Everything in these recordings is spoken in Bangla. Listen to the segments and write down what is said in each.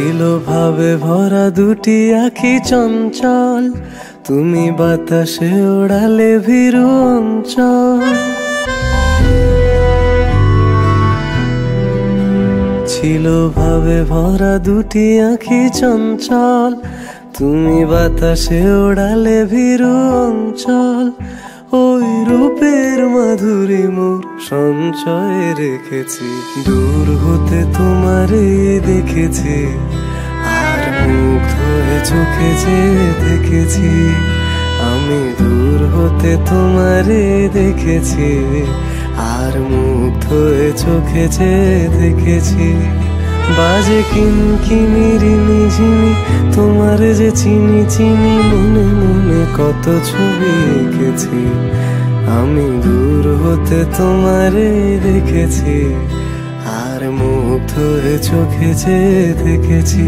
ছিল ভাবে ভরা দুটি আখি চঞ্চল। তুমি বাতাসে ওড়ালে ভীরু অঞ্চল। ছিল ভাবে ভরা দুটি আখি চঞ্চল। তুমি বাতাসে ওড়ালে ভীরু অঞ্চল। ওই রূপের মাধুরী মোর সঞ্চয়ে রেখেছি। দূর হতে তোমারে দেখেছি, আর মুখ হয়ে চোখে যে দেখেছি, আমি দূর হতে তোমারে দেখেছি, আর মুখ হয়ে চোখে যে দেখেছি। বাজে কিনকিনি রিনি ঝিনি তোমার যে চিনি চিনি, মনে মনে কত ছবি এঁকেছি। আমি দূর হতে তোমারে দেখেছি, আর মুখ ধরে চোখে যে দেখেছি।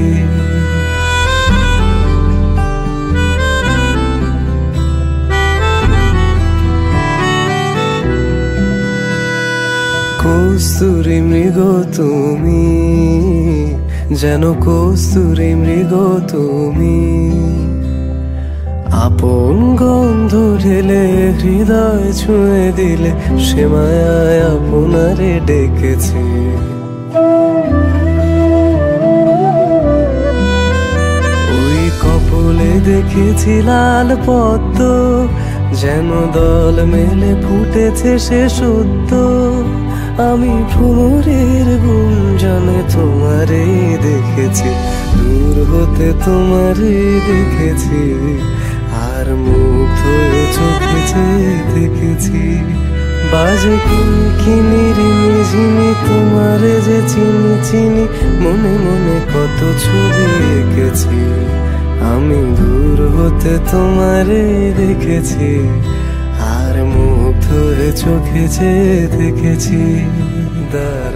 কস্তুরি মৃগ তুমি, যেন কস্তুরি মৃগ তুমি। আপন গন্ধ ঢেলে হৃদয় ছুঁয়ে দিলে সে মায়ায় আপনারে ডেকেছে। ওই কপলে দেখেছি লাল পদ্ম, যেন দল মেলে ফুটেছে সে সত্য। আমি ভ্রমরের গুঞ্জনে তোমারে দেখেছি, দূর হতে তোমারে দেখেছি, আর মুগ্ধ হয়ে চোখে যে দেখেছি। বাজে কিনি রিনি ঝিনি তোমারে যে চিনি চিনি, মনে মনে কত ছবি এঁকেছি আমি দূর হতে তোমারে দেখেছি আর মুগ্ধ চোখে যে দেখেছি দাঁড়া